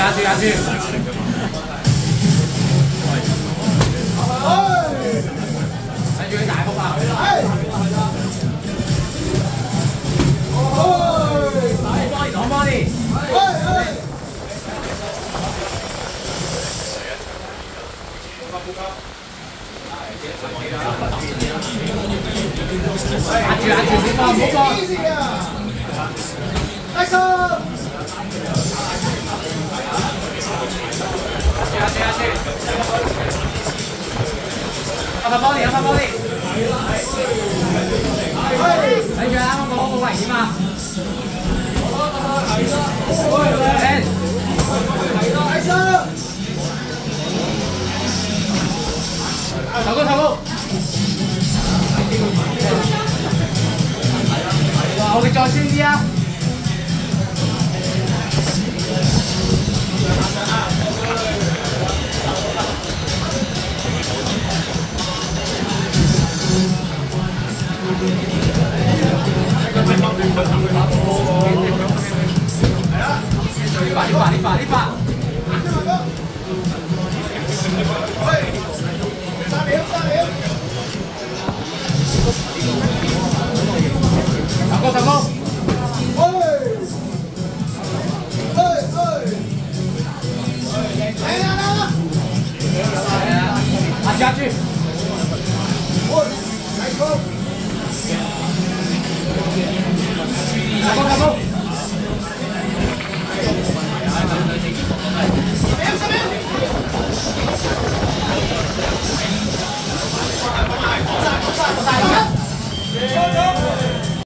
下去。哎，你觉得哪一个吧？哎。哦。帮你，帮你。哎哎。不高。安全，安全，别放，别放。他帮你，让他帮你。安全，我我我危险嘛。哎。开车。走过，走过。哇，我给小心点啊！你发，你发，你发，你发。上高，上高！哎！哎哎！来了来了！来了，下去！来高！Apa 工